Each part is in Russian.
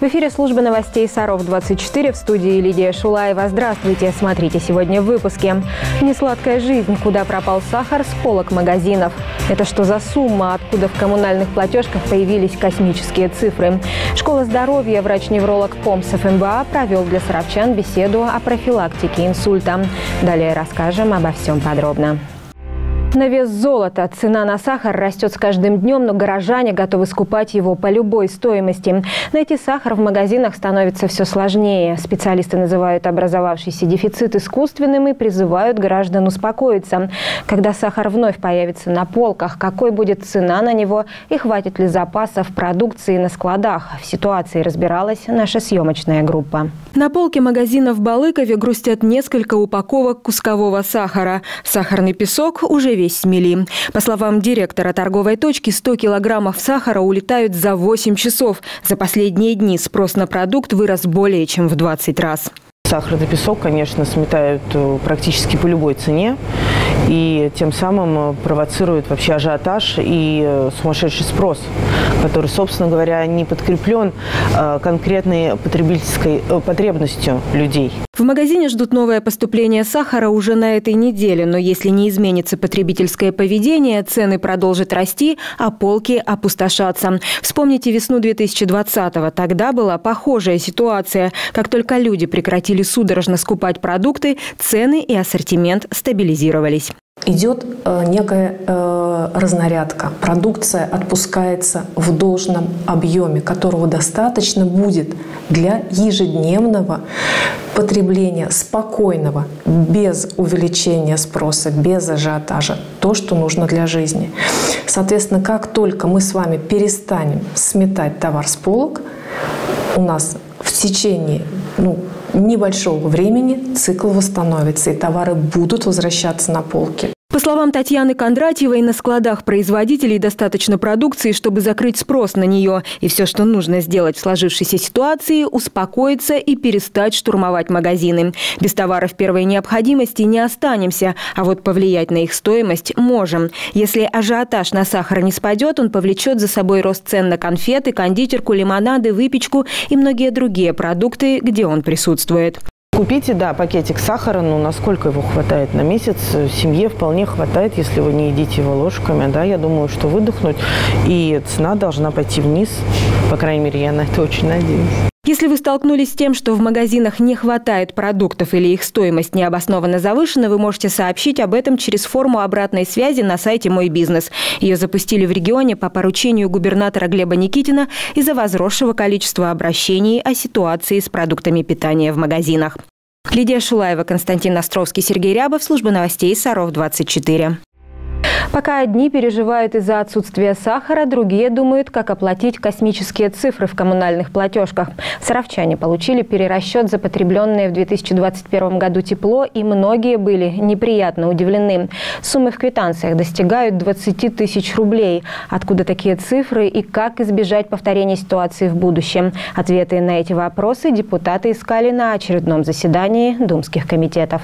В эфире служба новостей Саров-24 в студии Лидия Шулаева. Здравствуйте. Смотрите сегодня в выпуске. Несладкая жизнь. Куда пропал сахар с полок магазинов? Это что за сумма? Откуда в коммунальных платежках появились космические цифры? Школа здоровья врач-невролог ПОМСов МБА провел для саровчан беседу о профилактике инсульта. Далее расскажем обо всем подробно. На вес золота цена на сахар растет с каждым днем, но горожане готовы скупать его по любой стоимости. Найти сахар в магазинах становится все сложнее. Специалисты называют образовавшийся дефицит искусственным и призывают граждан успокоиться. Когда сахар вновь появится на полках, какой будет цена на него и хватит ли запасов продукции на складах? В ситуации разбиралась наша съемочная группа. На полке магазина в Балыкове грустят несколько упаковок кускового сахара. Сахарный песок уже весь смели. По словам директора торговой точки, 100 килограммов сахара улетают за 8 часов. За последние дни спрос на продукт вырос более чем в 20 раз. Сахарный песок, конечно, сметают э, практически по любой цене и тем самым э, провоцирует вообще ажиотаж и э, сумасшедший спрос, который, собственно говоря, не подкреплен конкретной потребительской потребностью людей. В магазине ждут новое поступление сахара уже на этой неделе, но если не изменится потребительское поведение, цены продолжат расти, а полки опустошатся. Вспомните весну 2020-го. Тогда была похожая ситуация. Как только люди прекратили судорожно скупать продукты, цены и ассортимент стабилизировались идет э, некая э, разнарядка. Продукция отпускается в должном объеме, которого достаточно будет для ежедневного потребления спокойного, без увеличения спроса, без ажиотажа, то, что нужно для жизни. Соответственно, как только мы с вами перестанем сметать товар с полок, у нас в течение ну, небольшого времени цикл восстановится, и товары будут возвращаться на полки. По словам Татьяны Кондратьевой, на складах производителей достаточно продукции, чтобы закрыть спрос на нее. И все, что нужно сделать в сложившейся ситуации – успокоиться и перестать штурмовать магазины. Без товаров первой необходимости не останемся, а вот повлиять на их стоимость можем. Если ажиотаж на сахар не спадет, он повлечет за собой рост цен на конфеты, кондитерку, лимонады, выпечку и многие другие продукты, где он присутствует. Купите, да, пакетик сахара, ну, насколько его хватает на месяц, семье вполне хватает, если вы не едите его ложками, да, я думаю, что выдохнуть, и цена должна пойти вниз, по крайней мере, я на это очень надеюсь. Если вы столкнулись с тем, что в магазинах не хватает продуктов или их стоимость необоснованно завышена, вы можете сообщить об этом через форму обратной связи на сайте «Мой бизнес». Ее запустили в регионе по поручению губернатора Глеба Никитина из-за возросшего количества обращений о ситуации с продуктами питания в магазинах. Лидия Шулаева, Константин Островский, Сергей Рябов. Служба новостей Саров-24. Пока одни переживают из-за отсутствия сахара, другие думают, как оплатить космические цифры в коммунальных платежках. Саровчане получили перерасчет за потребленное в 2021 году тепло, и многие были неприятно удивлены. Суммы в квитанциях достигают 20 тысяч рублей. Откуда такие цифры и как избежать повторения ситуации в будущем? Ответы на эти вопросы депутаты искали на очередном заседании думских комитетов.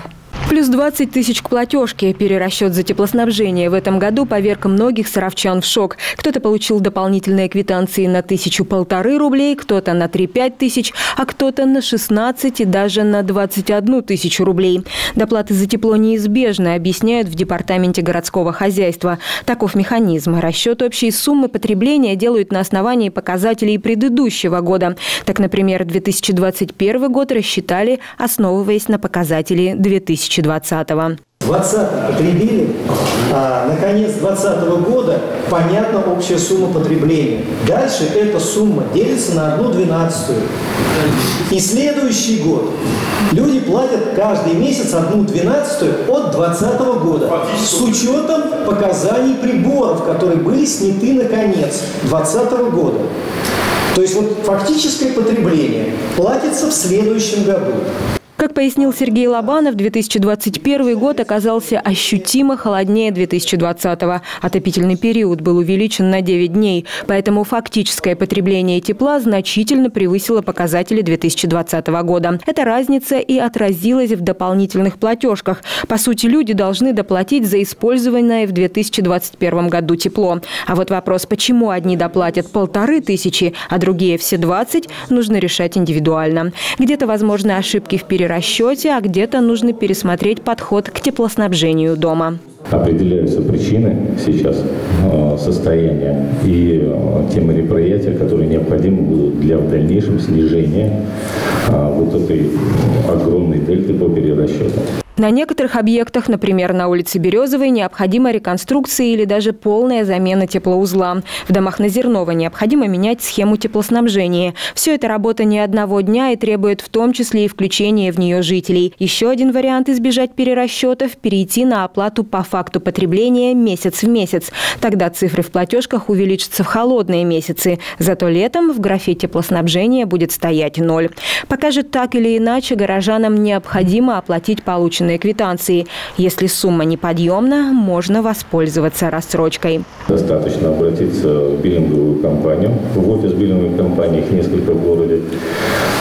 Плюс 20 тысяч к платежке. Перерасчет за теплоснабжение в этом году поверг многих саровчан в шок. Кто-то получил дополнительные квитанции на тысячу полторы рублей, кто-то на 3-5 тысяч, а кто-то на 16 и даже на 21 тысячу рублей. Доплаты за тепло неизбежны, объясняют в Департаменте городского хозяйства. Таков механизм. Расчет общей суммы потребления делают на основании показателей предыдущего года. Так, например, 2021 год рассчитали, основываясь на показатели 2000 2020-го. 20 потребили, а на конец 2020 года понятна общая сумма потребления. Дальше эта сумма делится на одну двенадцатую. И следующий год люди платят каждый месяц одну двенадцатую от 2020 года с учетом показаний приборов, которые были сняты на конец 2020 года. То есть вот фактическое потребление платится в следующем году. Как пояснил Сергей Лобанов, 2021 год оказался ощутимо холоднее 2020 -го. Отопительный период был увеличен на 9 дней, поэтому фактическое потребление тепла значительно превысило показатели 2020 года. Эта разница и отразилась в дополнительных платежках. По сути, люди должны доплатить за использованное в 2021 году тепло. А вот вопрос, почему одни доплатят полторы тысячи, а другие все 20, нужно решать индивидуально. Где-то возможны ошибки в перерасчете, а где-то нужно пересмотреть подход к теплоснабжению дома определяются причины сейчас э, состояния и э, те мероприятия, которые необходимы будут для в дальнейшем снижения э, вот этой огромной дельты по перерасчету. На некоторых объектах, например, на улице Березовой, необходима реконструкция или даже полная замена теплоузла. В домах на Зернова необходимо менять схему теплоснабжения. Все это работа не одного дня и требует в том числе и включения в нее жителей. Еще один вариант избежать перерасчетов – перейти на оплату по факту потребления месяц в месяц. Тогда цифры в платежках увеличатся в холодные месяцы. Зато летом в графе теплоснабжения будет стоять ноль. Пока же так или иначе горожанам необходимо оплатить полученные полученные квитанции. Если сумма неподъемна, можно воспользоваться рассрочкой. Достаточно обратиться в биллинговую компанию, в офис биллинговой компании, их несколько в городе,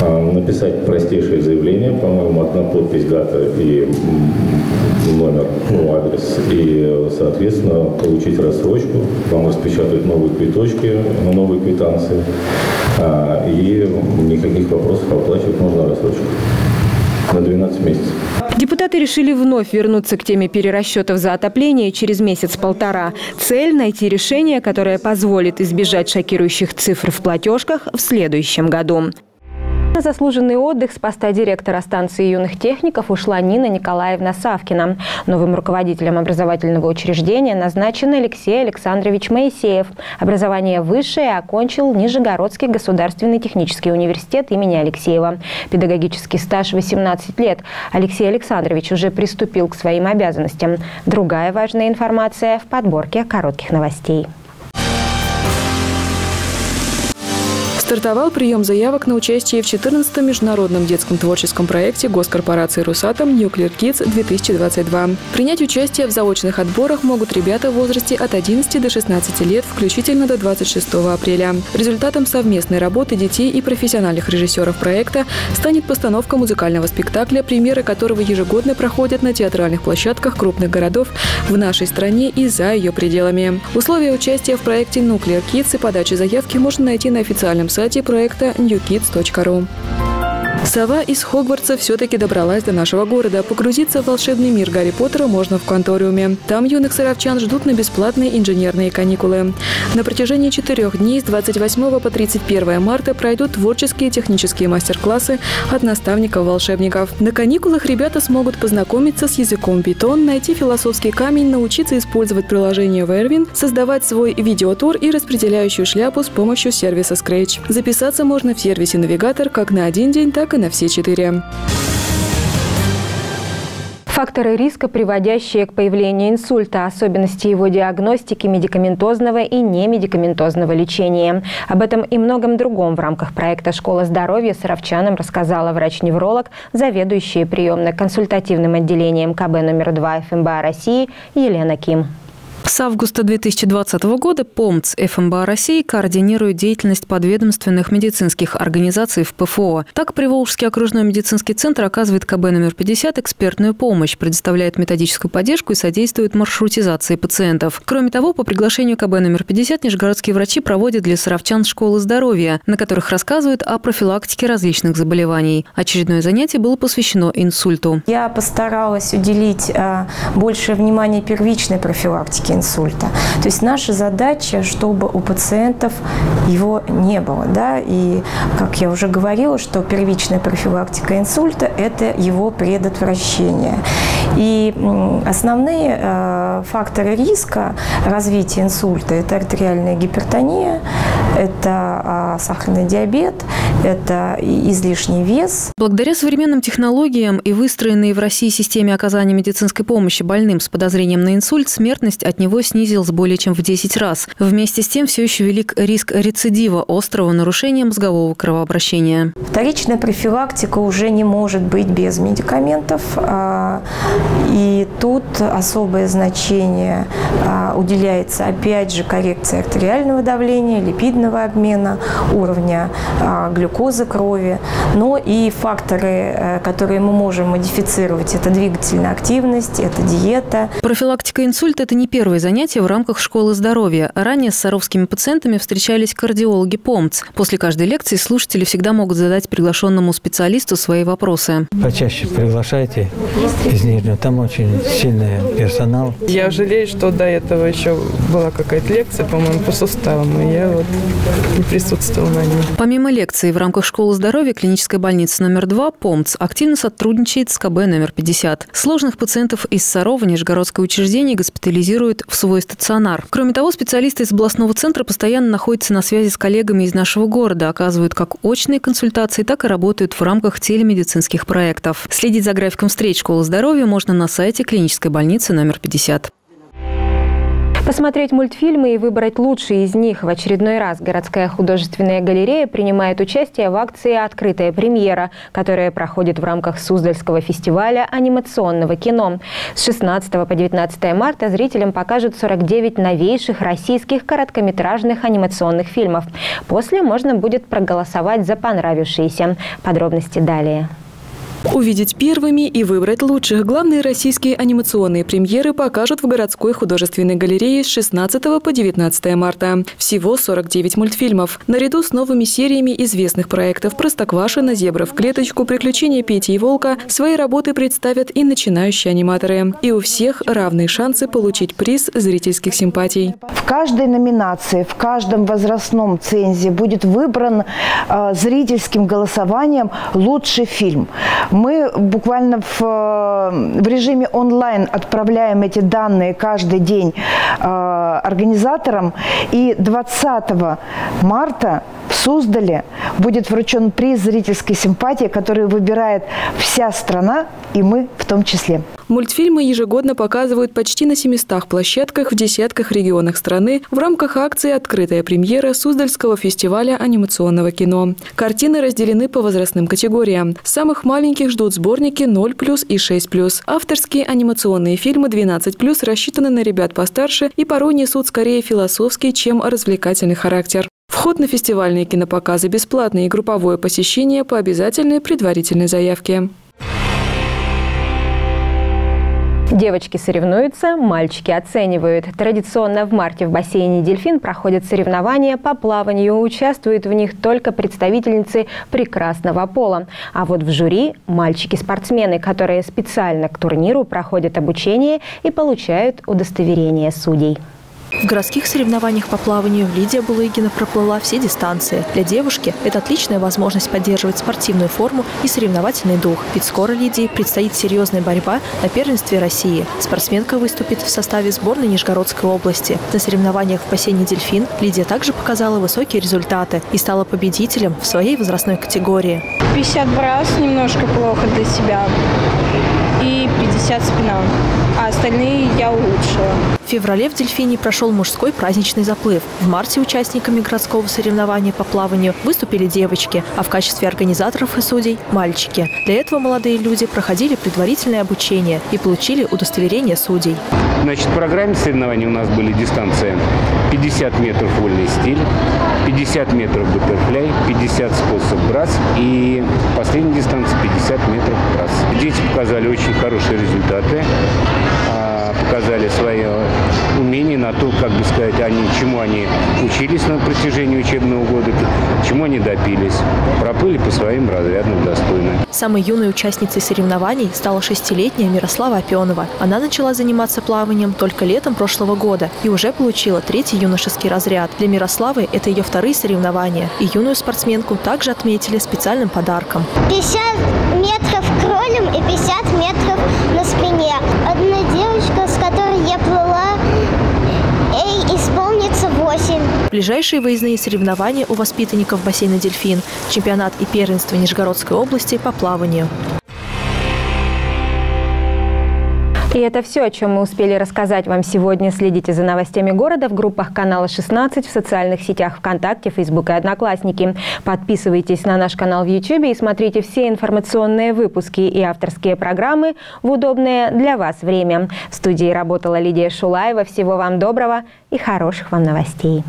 а, написать простейшее заявление, по-моему, одна подпись, дата и номер, ну, адрес, и, соответственно, получить рассрочку, вам распечатают новые квиточки, новые квитанции, а, и никаких вопросов оплачивать можно рассрочку. На 12 месяцев. Депутаты решили вновь вернуться к теме перерасчетов за отопление через месяц-полтора. Цель – найти решение, которое позволит избежать шокирующих цифр в платежках в следующем году. На заслуженный отдых с поста директора станции юных техников ушла Нина Николаевна Савкина. Новым руководителем образовательного учреждения назначен Алексей Александрович Моисеев. Образование высшее окончил Нижегородский государственный технический университет имени Алексеева. Педагогический стаж 18 лет. Алексей Александрович уже приступил к своим обязанностям. Другая важная информация в подборке коротких новостей. Стартовал прием заявок на участие в 14-м международном детском творческом проекте госкорпорации «Русатом» Nuclear Kids-2022. Принять участие в заочных отборах могут ребята в возрасте от 11 до 16 лет, включительно до 26 апреля. Результатом совместной работы детей и профессиональных режиссеров проекта станет постановка музыкального спектакля, премьеры которого ежегодно проходят на театральных площадках крупных городов в нашей стране и за ее пределами. Условия участия в проекте Nuclear Kids и подачи заявки можно найти на официальном сайте проекта newkids.ru. Сова из Хогвартса все-таки добралась до нашего города. Погрузиться в волшебный мир Гарри Поттера можно в Конториуме. Там юных саровчан ждут на бесплатные инженерные каникулы. На протяжении четырех дней с 28 по 31 марта пройдут творческие технические мастер-классы от наставников-волшебников. На каникулах ребята смогут познакомиться с языком Python, найти философский камень, научиться использовать приложение Vervin, создавать свой видеотур и распределяющую шляпу с помощью сервиса Scratch. Записаться можно в сервисе «Навигатор» как на один день, так и на все четыре. Факторы риска, приводящие к появлению инсульта, особенности его диагностики, медикаментозного и немедикаментозного лечения. Об этом и многом другом в рамках проекта «Школа здоровья» саровчанам рассказала врач-невролог, заведующая приемно-консультативным отделением КБ номер 2 ФМБА России Елена Ким. С августа 2020 года ПОМЦ ФМБА России координирует деятельность подведомственных медицинских организаций в ПФО. Так, Приволжский окружной медицинский центр оказывает КБ номер 50 экспертную помощь, предоставляет методическую поддержку и содействует маршрутизации пациентов. Кроме того, по приглашению КБ номер 50 нижегородские врачи проводят для саровчан школы здоровья, на которых рассказывают о профилактике различных заболеваний. Очередное занятие было посвящено инсульту. Я постаралась уделить э, больше внимания первичной профилактике инсульта. То есть наша задача, чтобы у пациентов его не было. Да? И, как я уже говорила, что первичная профилактика инсульта – это его предотвращение. И основные э, факторы риска развития инсульта – это артериальная гипертония, это а, сахарный диабет, это излишний вес. Благодаря современным технологиям и выстроенной в России системе оказания медицинской помощи больным с подозрением на инсульт, смертность от него снизилась более чем в 10 раз. Вместе с тем все еще велик риск рецидива острого нарушения мозгового кровообращения. Вторичная профилактика уже не может быть без медикаментов. А, и тут особое значение а, уделяется, опять же, коррекции артериального давления, липидного обмена, уровня а, глюкозы крови, но и факторы, э, которые мы можем модифицировать, это двигательная активность, это диета. Профилактика инсульта – это не первое занятие в рамках школы здоровья. Ранее с саровскими пациентами встречались кардиологи ПОМЦ. После каждой лекции слушатели всегда могут задать приглашенному специалисту свои вопросы. Почаще приглашайте из Нижнего, там очень сильный персонал. Я жалею, что до этого еще была какая-то лекция, по-моему, по суставам, и я вот не присутствовала на ней. Помимо лекций в рамках школы здоровья клиническая больница номер 2 ПОМЦ активно сотрудничает с КБ номер 50. Сложных пациентов из Сарова Нижегородское учреждение госпитализирует в свой стационар. Кроме того, специалисты из областного центра постоянно находятся на связи с коллегами из нашего города, оказывают как очные консультации, так и работают в рамках телемедицинских проектов. Следить за графиком встреч школы здоровья можно на сайте клинической больницы номер 50. Посмотреть мультфильмы и выбрать лучшие из них. В очередной раз городская художественная галерея принимает участие в акции «Открытая премьера», которая проходит в рамках Суздальского фестиваля анимационного кино. С 16 по 19 марта зрителям покажут 49 новейших российских короткометражных анимационных фильмов. После можно будет проголосовать за понравившиеся. Подробности далее. Увидеть первыми и выбрать лучших главные российские анимационные премьеры покажут в городской художественной галерее с 16 по 19 марта. Всего 49 мультфильмов. Наряду с новыми сериями известных проектов «Простоквашино», «Зебра в клеточку», «Приключения Пети и Волка» свои работы представят и начинающие аниматоры. И у всех равные шансы получить приз зрительских симпатий. В каждой номинации, в каждом возрастном цензе будет выбран э, зрительским голосованием лучший фильм. Мы буквально в, э, в режиме онлайн отправляем эти данные каждый день э, организаторам. И 20 марта Суздале будет вручен приз зрительской симпатии, который выбирает вся страна, и мы в том числе. Мультфильмы ежегодно показывают почти на 700 площадках в десятках регионах страны в рамках акции «Открытая премьера» Суздальского фестиваля анимационного кино. Картины разделены по возрастным категориям. Самых маленьких ждут сборники 0+, и 6+. Авторские анимационные фильмы 12+, рассчитаны на ребят постарше и порой несут скорее философский, чем развлекательный характер. Вход на фестивальные кинопоказы бесплатный и групповое посещение по обязательной предварительной заявке. Девочки соревнуются, мальчики оценивают. Традиционно в марте в бассейне «Дельфин» проходят соревнования по плаванию. Участвуют в них только представительницы прекрасного пола. А вот в жюри – мальчики-спортсмены, которые специально к турниру проходят обучение и получают удостоверение судей. В городских соревнованиях по плаванию Лидия Булыгина проплыла все дистанции. Для девушки это отличная возможность поддерживать спортивную форму и соревновательный дух. Ведь скоро Лидии предстоит серьезная борьба на первенстве России. Спортсменка выступит в составе сборной Нижегородской области. На соревнованиях в бассейне «Дельфин» Лидия также показала высокие результаты и стала победителем в своей возрастной категории. 50 брас немножко плохо для себя и 50 спина, а остальные я улучшила. В феврале в «Дельфине» прошел мужской праздничный заплыв. В марте участниками городского соревнования по плаванию выступили девочки, а в качестве организаторов и судей – мальчики. Для этого молодые люди проходили предварительное обучение и получили удостоверение судей. Значит, в программе соревнований у нас были дистанции 50 метров вольный стиль, 50 метров бутерфляй, 50 способ брас и последняя дистанция 50 метров брас. Дети показали очень хорошие результаты показали свое умение на то, как бы сказать, они, чему они учились на протяжении учебного года, чему они добились. Проплыли по своим разрядам достойно. Самой юной участницей соревнований стала шестилетняя Мирослава Опенова. Она начала заниматься плаванием только летом прошлого года и уже получила третий юношеский разряд. Для Мирославы это ее вторые соревнования. И юную спортсменку также отметили специальным подарком. 50 метров кролем и 50 метров на спине. Одна девочка, с которой я плыла, Ближайшие выездные соревнования у воспитанников бассейна «Дельфин», чемпионат и первенство Нижегородской области по плаванию. И это все, о чем мы успели рассказать вам сегодня. Следите за новостями города в группах канала 16, в социальных сетях ВКонтакте, Фейсбук и Одноклассники. Подписывайтесь на наш канал в YouTube и смотрите все информационные выпуски и авторские программы в удобное для вас время. В студии работала Лидия Шулаева. Всего вам доброго и хороших вам новостей.